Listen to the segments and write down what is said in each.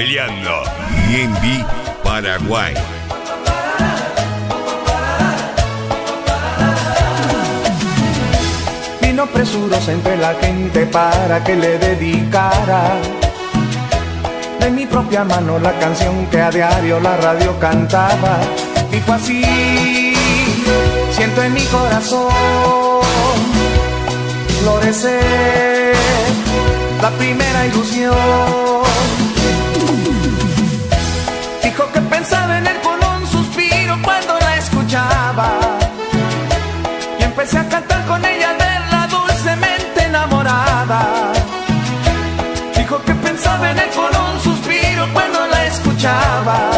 Golfeliano. Yembi, Paraguay. Vino presurosa entre la gente para que le dedicara de mi propia mano la canción que a diario la radio cantaba. Dijo así, siento en mi corazón florecer la primera ilusión. Escuchaba.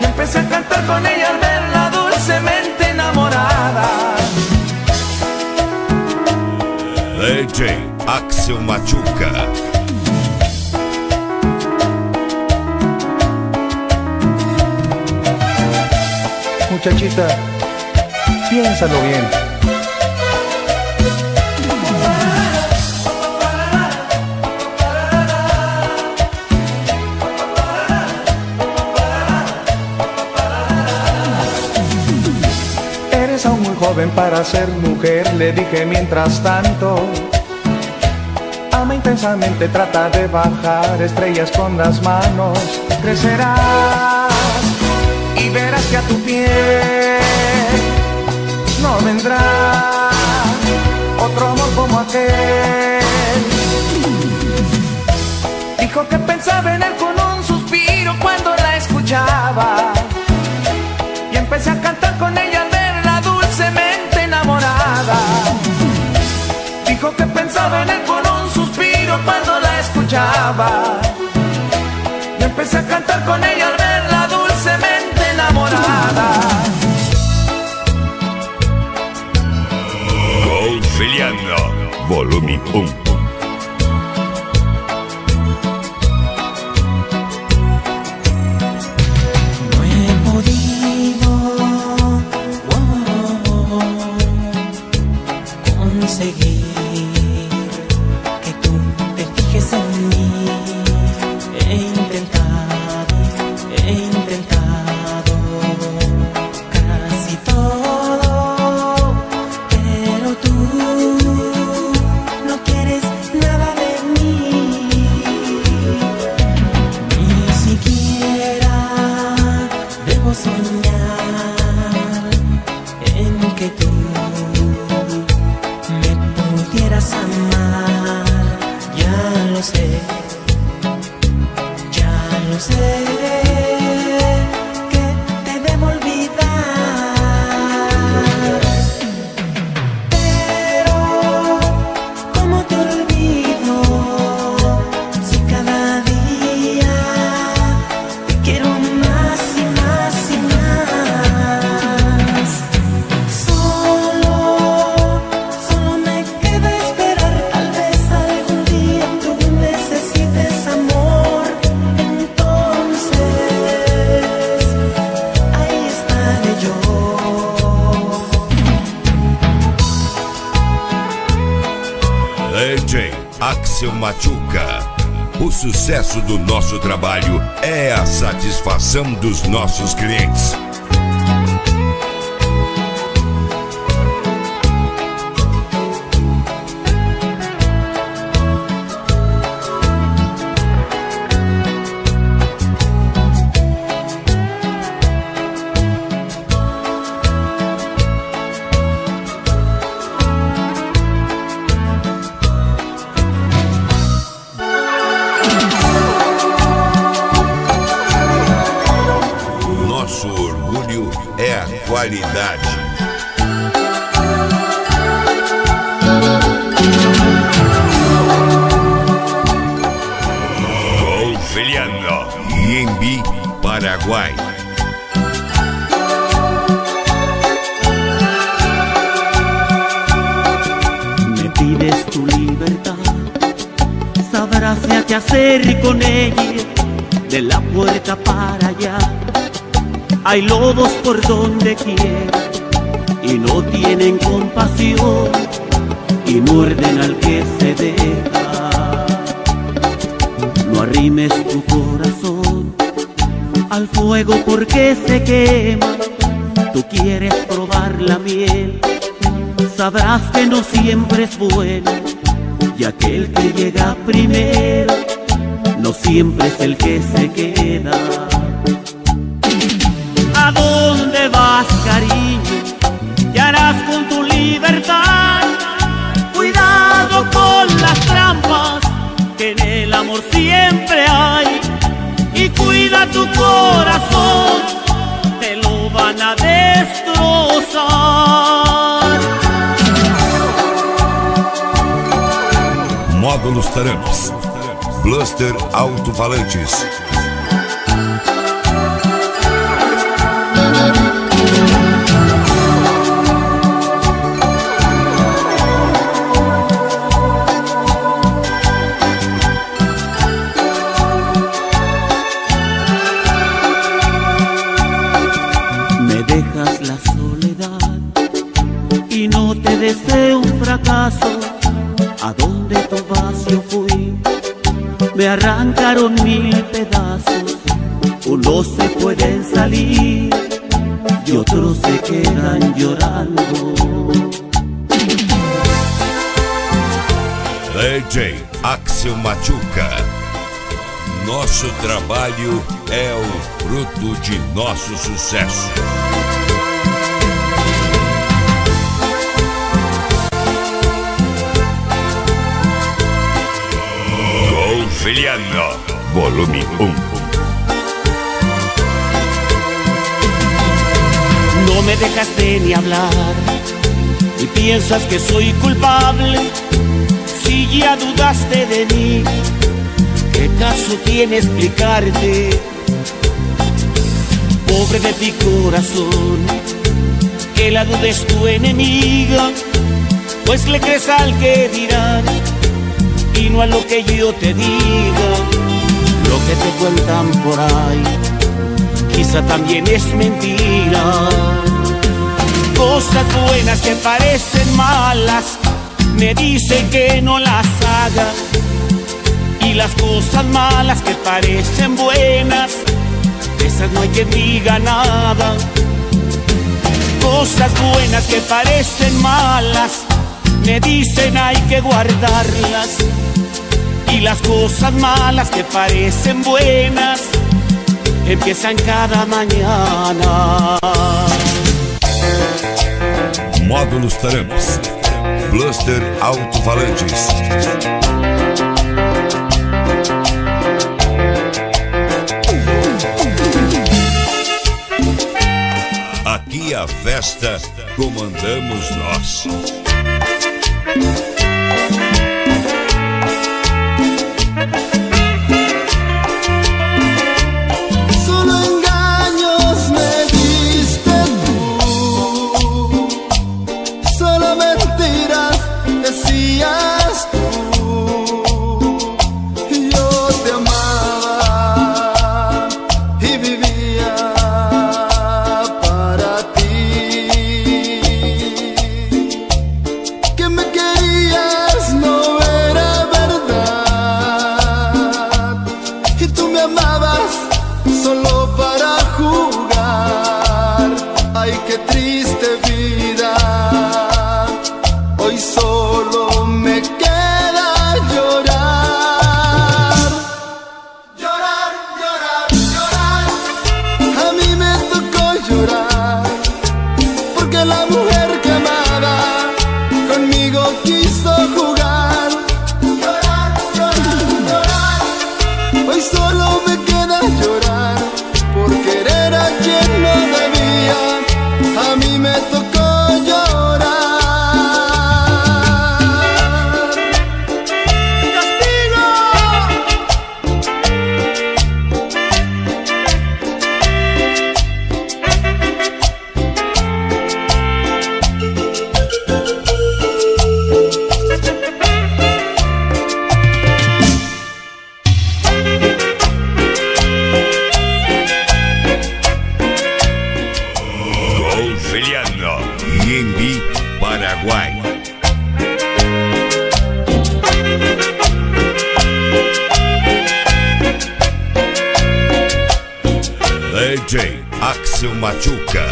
Y empecé a cantar con ella al verla dulcemente enamorada. DJ Axel Machuca. Muchachita, piénsalo bien. Joven para ser mujer, le dije mientras tanto. Ama intensamente, trata de bajar estrellas con las manos. Crecerás y verás que a tu pie no vendrá otro amor como aquel. Dijo que pensaba en él escuchaba. Y empecé a cantar con ella al verla dulcemente enamorada. Golfeliano. Volume 1. Sucesso do nosso trabalho é a satisfação dos nossos clientes. A qualidade. Golfeliano. Yembi, Paraguay. Me pides tu libertad, sabrás ya qué hacer con ella, de la puerta para allá. Hay lobos por donde quiera y no tienen compasión y muerden al que se deja. No arrimes tu corazón al fuego porque se quema. Tú quieres probar la miel, sabrás que no siempre es bueno y aquel que llega primero no siempre es el que se queda. ¿A dónde vas, cariño? ¿Qué harás con tu libertad? Cuidado con las trampas que en el amor siempre hay. Y cuida tu corazón, te lo van a destrozar. Módulos Taramis. Bluster Alto-Falantes. Me trabalho é o fruto de nosso sucesso. Golfiliano, volume 1. No me dejaste ni hablar y piensas que soy culpable si ya dudaste de mí. ¿Qué caso tiene explicarte? Pobre de ti corazón, que la duda es tu enemiga, pues le crees al que dirán y no a lo que yo te diga. Lo que te cuentan por ahí, quizá también es mentira. Cosas buenas que parecen malas, me dicen que no las haga. Y las cosas malas que parecen buenas, de esas no hay quien diga nada. Cosas buenas que parecen malas, me dicen hay que guardarlas. Y las cosas malas que parecen buenas, empiezan cada mañana. Módulos Taramis. Bluster Alto-Falantes. Aqui a festa comandamos nós. Solo Axel Machuca.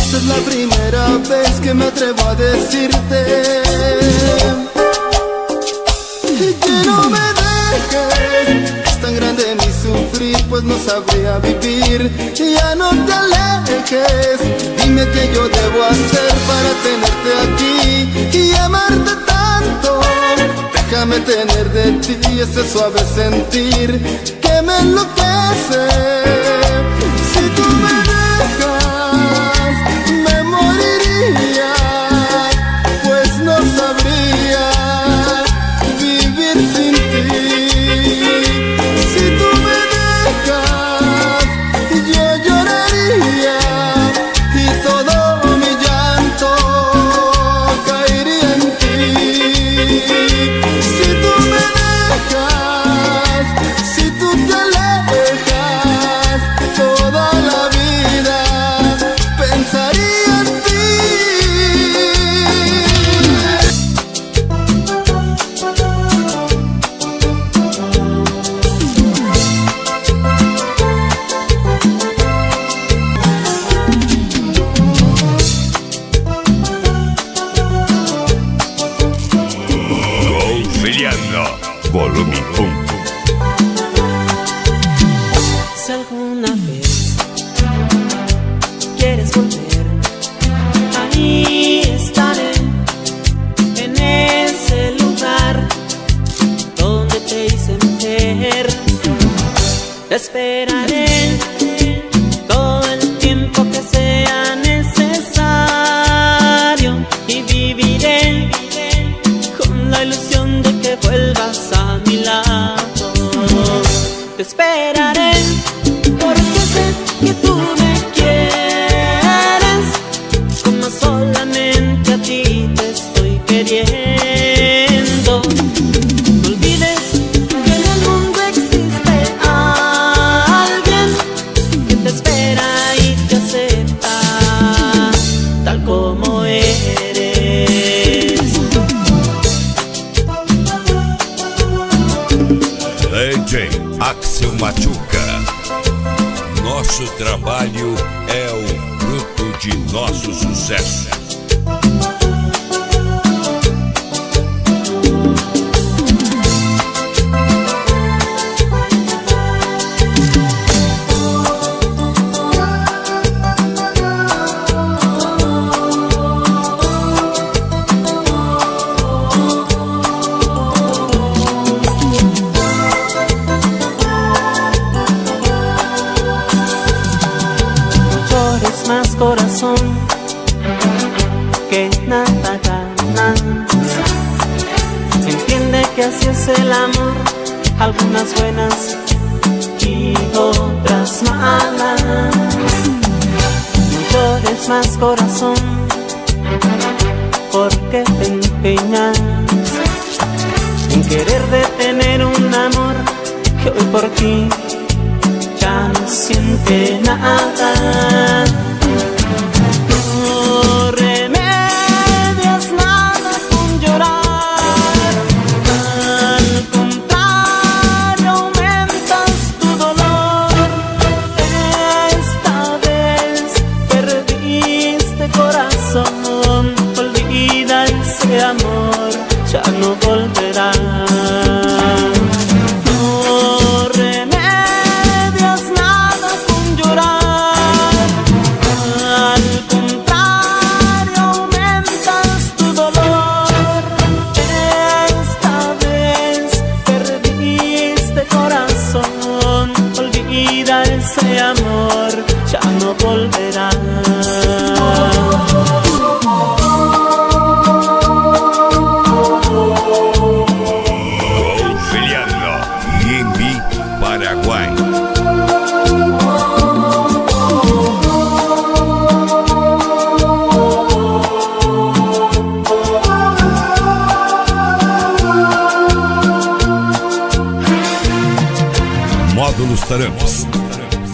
Esta es la primera vez que me atrevo a decirte que no me dejes. Es tan grande mi sufrir, pues no sabría vivir. Ya no te alejes. Dime qué yo debo hacer para tenerte aquí y amarte tanto. Déjame tener de ti ese suave sentir que me enloquece. Nosso trabalho é o fruto de nosso sucesso. El amor, algunas buenas y otras malas. No llores más corazón porque te empeñas en querer detener un amor que hoy por ti ya no siente nada. Amor, ya no volverá.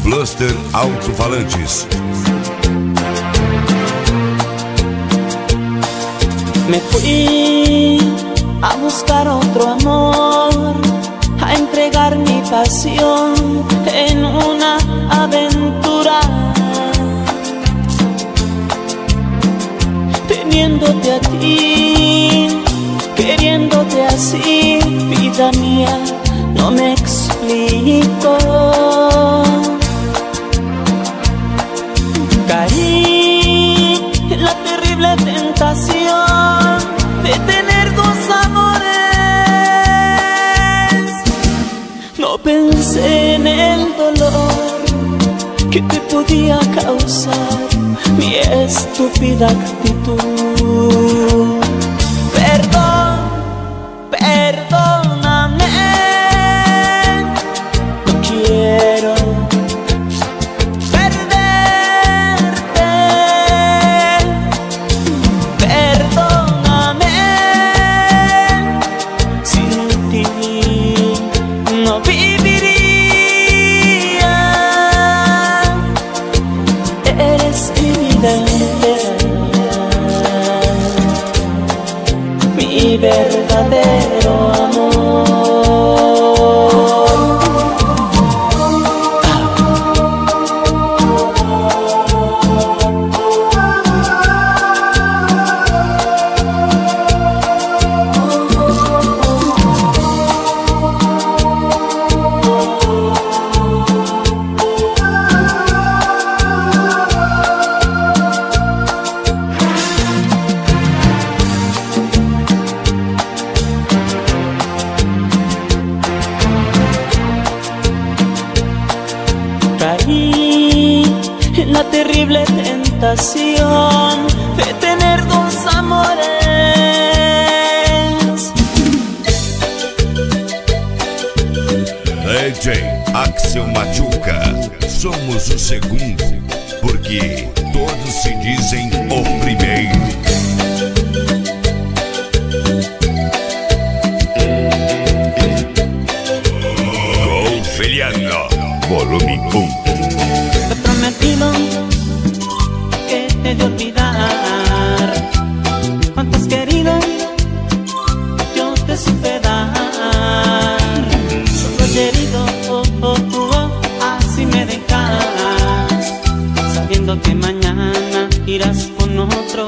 Bluster Alto-Falantes. Me fui a buscar otro amor, a entregar pasión en una aventura. Teniéndote a ti, queriéndote así, vida mía, no me explico. Caí en la terrible tentación de tener dos amores. No pensé en el dolor que te podía causar mi estúpida actitud. Tentación de tener dos amores. DJ Axel Machuca. Somos o segundo, porque todos se dizem o primeiro. Volume 1. Te he prometido he de olvidar. Cuánto has querido, yo te supe dar. Solo he herido, oh, oh, oh, oh, así me dejas. Sabiendo que mañana irás con otro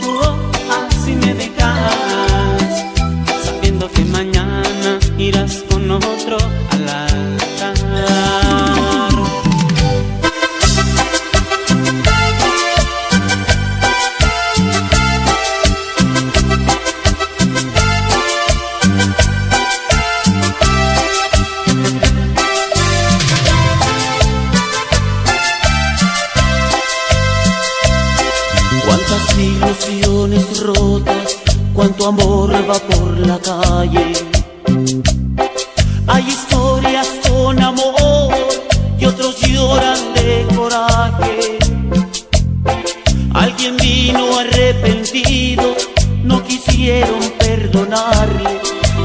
de coraje. Alguien vino arrepentido, no quisieron perdonarle.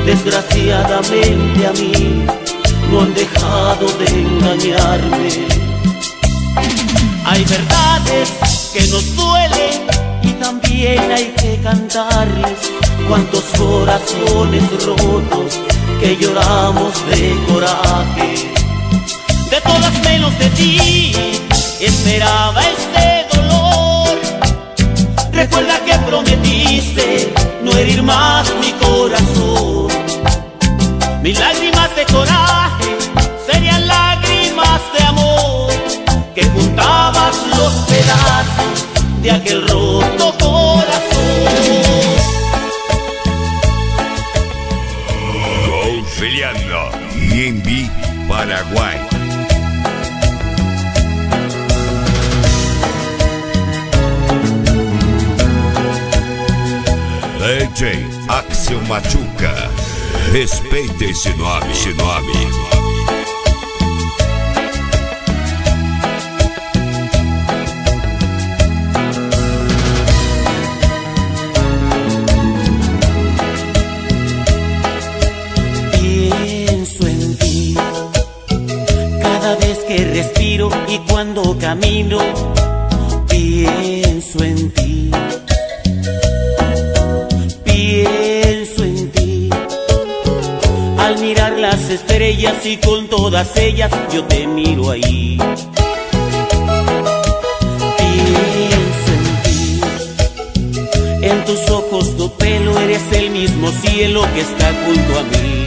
Desgraciadamente a mí no han dejado de engañarme. Hay verdades que nos duelen y también hay que cantarles. Cuántos corazones rotos que lloramos de coraje todas menos de ti. Esperaba este dolor. Recuerda que prometiste no herir más mi corazón. Mis lágrimas de coraje serían lágrimas de amor que juntabas los pedazos de aquel roto corazón. Confiliando, Auxiliando, Paraguay. DJ Axel Machuca. Respeite esse nome, esse nome. Respiro y cuando camino. Pienso en ti. Las estrellas y con todas ellas yo te miro ahí. Pienso en ti. En tus ojos tu pelo eres el mismo cielo que está junto a mí.